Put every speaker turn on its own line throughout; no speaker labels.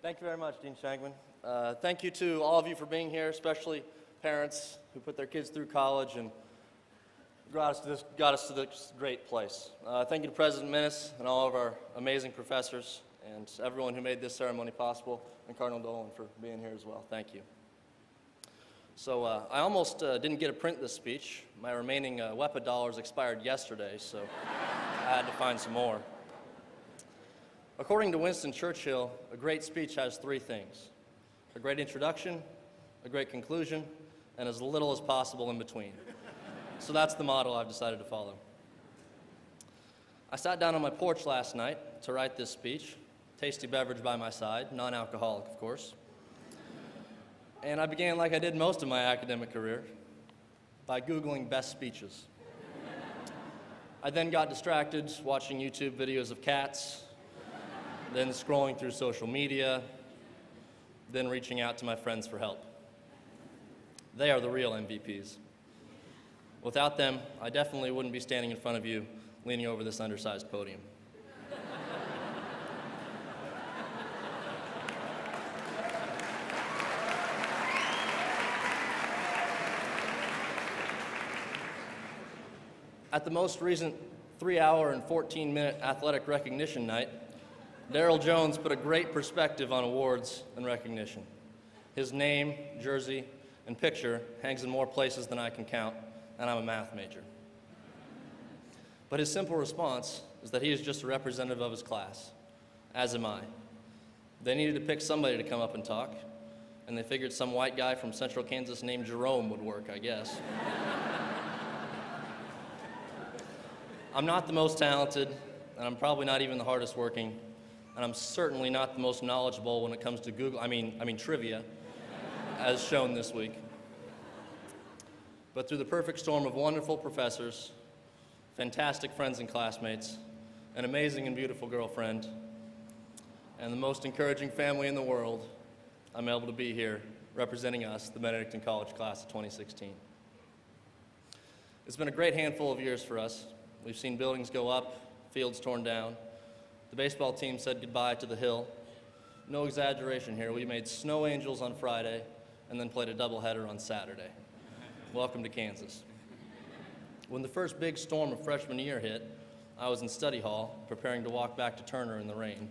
Thank you very much, Dean Shankman. Uh, thank you to all of you for being here, especially parents who put their kids through college and got us to this, got us to this great place. Uh, thank you to President Minnis and all of our amazing professors and everyone who made this ceremony possible, and Cardinal Dolan for being here as well. Thank you. So uh, I almost uh, didn't get to print this speech. My remaining uh, WEPA dollars expired yesterday, so I had to find some more. According to Winston Churchill, a great speech has three things a great introduction, a great conclusion, and as little as possible in between. so that's the model I've decided to follow. I sat down on my porch last night to write this speech, tasty beverage by my side, non alcoholic, of course. And I began like I did most of my academic career by Googling best speeches. I then got distracted watching YouTube videos of cats, then scrolling through social media, then reaching out to my friends for help. They are the real MVPs. Without them, I definitely wouldn't be standing in front of you leaning over this undersized podium. At the most recent three hour and 14 minute athletic recognition night, Daryl Jones put a great perspective on awards and recognition. His name, jersey, and picture hangs in more places than I can count, and I'm a math major. But his simple response is that he is just a representative of his class, as am I. They needed to pick somebody to come up and talk, and they figured some white guy from central Kansas named Jerome would work, I guess. I'm not the most talented, and I'm probably not even the hardest working, and I'm certainly not the most knowledgeable when it comes to Google, I mean, I mean trivia, as shown this week. But through the perfect storm of wonderful professors, fantastic friends and classmates, an amazing and beautiful girlfriend, and the most encouraging family in the world, I'm able to be here representing us, the Benedictine College class of 2016. It's been a great handful of years for us, We've seen buildings go up, fields torn down. The baseball team said goodbye to the hill. No exaggeration here, we made snow angels on Friday and then played a doubleheader on Saturday. Welcome to Kansas. When the first big storm of freshman year hit, I was in study hall preparing to walk back to Turner in the rain.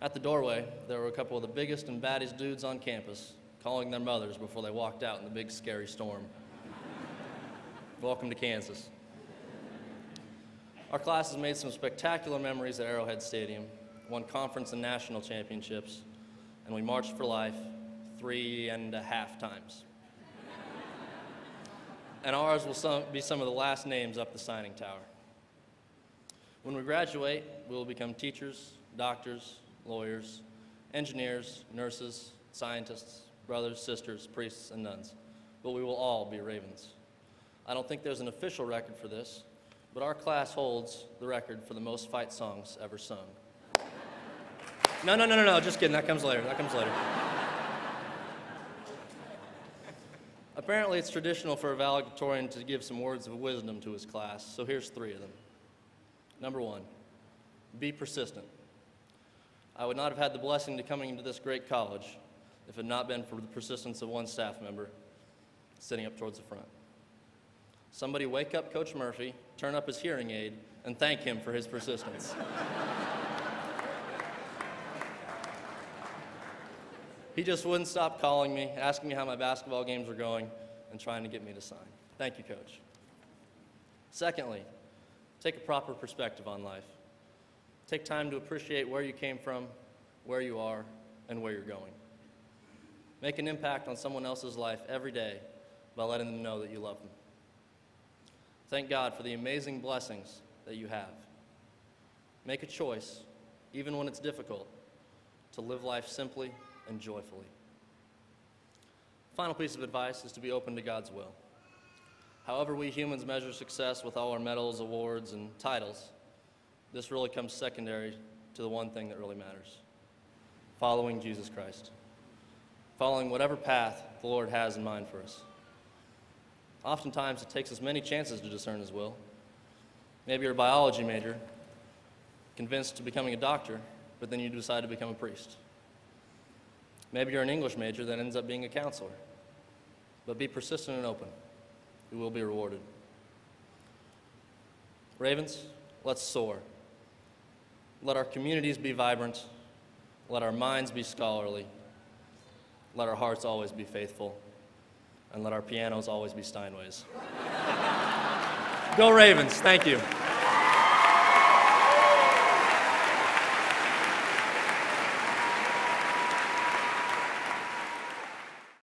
At the doorway, there were a couple of the biggest and baddest dudes on campus calling their mothers before they walked out in the big scary storm. Welcome to Kansas. Our class has made some spectacular memories at Arrowhead Stadium, won conference and national championships, and we marched for life three and a half times. and ours will some, be some of the last names up the signing tower. When we graduate, we will become teachers, doctors, lawyers, engineers, nurses, scientists, brothers, sisters, priests, and nuns. But we will all be ravens. I don't think there's an official record for this, but our class holds the record for the most fight songs ever sung. No, no, no, no, no, just kidding. That comes later. That comes later. Apparently, it's traditional for a valedictorian to give some words of wisdom to his class, so here's three of them. Number one, be persistent. I would not have had the blessing to coming into this great college if it had not been for the persistence of one staff member sitting up towards the front. Somebody wake up Coach Murphy, turn up his hearing aid, and thank him for his persistence. he just wouldn't stop calling me, asking me how my basketball games were going, and trying to get me to sign. Thank you, Coach. Secondly, take a proper perspective on life. Take time to appreciate where you came from, where you are, and where you're going. Make an impact on someone else's life every day by letting them know that you love them. Thank God for the amazing blessings that you have. Make a choice, even when it's difficult, to live life simply and joyfully. Final piece of advice is to be open to God's will. However, we humans measure success with all our medals, awards, and titles, this really comes secondary to the one thing that really matters following Jesus Christ, following whatever path the Lord has in mind for us. Oftentimes, it takes us many chances to discern His will. Maybe you're a biology major, convinced to becoming a doctor, but then you decide to become a priest. Maybe you're an English major that ends up being a counselor. But be persistent and open. You will be rewarded. Ravens, let's soar. Let our communities be vibrant. Let our minds be scholarly. Let our hearts always be faithful. And let our pianos always be Steinways. Go Ravens. Thank you.